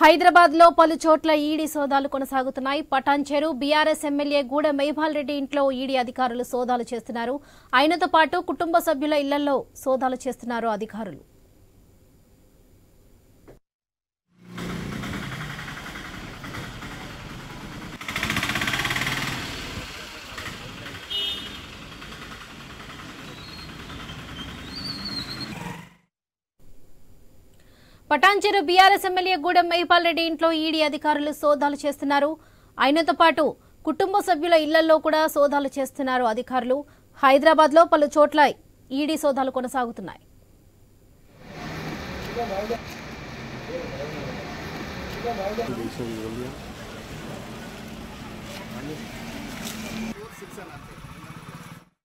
హైదరాబాద్లో పలు చోట్ల ఈడీ సోదాలు కొనసాగుతున్నాయి. పటాన్చెరు బీఆర్ఎస్ ఎమ్మెల్యే గూడ మేఘాల్ రెడ్డి ఇంట్లో ఈడీ అధికారులు సోదాలు చేస్తున్నారు. ఆయనతో పాటు కుటుంబ సభ్యుల ఇళ్ళలో సోదాలు చేస్తున్నారు అధికారులు. పటాంచెరు బీఆర్ఎస్ ఎమ్మెల్యే గూడెం మహిపాల్ రెడ్డి ఇంట్లో ఈడీ అధికారులు సోదాలు చేస్తున్నారు. ఆయనతో పాటు కుటుంబ సభ్యుల ఇళ్ళలో కూడా సోదాలు చేస్తున్నారు అధికారులు. హైదరాబాద్లో పలు చోట్ల ఈడీ సోదాలు కొనసాగుతున్నాయి.